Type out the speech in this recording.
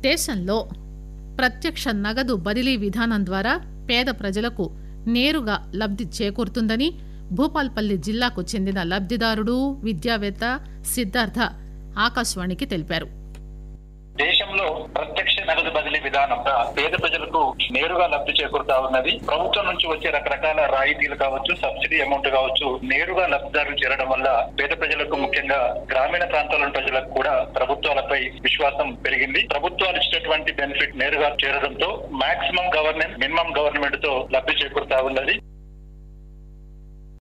దేశంలో ప్రత్యక్ష నగదు బదిలీ విధానం ద్వారా పేద ప్రజలకు నేరుగా లబ్ది చేకూరుతుందని భూపాల్పల్లి జిల్లాకు చెందిన లబ్దిదారుడు విద్యావేత్త సిద్ధార్థ ఆకాశవాణికి తెలిపారు. దేశంలో ప్రత్యక్ష నగదు బదిలీ విధానం పేద ప్రజలకు నేరుగా లబ్ధి చేకూరుతా ఉన్నది. ప్రభుత్వం నుంచి వచ్చే రకరకాల రాయితీలు కావచ్చు సబ్సిడీ అమౌంట్ కావచ్చు నేరుగా లబ్ధిదారులు చేరడం వల్ల పేద ప్రజలకు ముఖ్యంగా గ్రామీణ ప్రాంతాల ప్రజలకు కూడా ప్రభుత్వాలపై విశ్వాసం పెరిగింది. ప్రభుత్వాలు ఇచ్చినటువంటి బెనిఫిట్ నేరుగా చేరడంతో మాక్సిమం గవర్నెన్స్ మినిమం గవర్నమెంట్తో లబ్ధి చేకూరుతా ఉన్నది.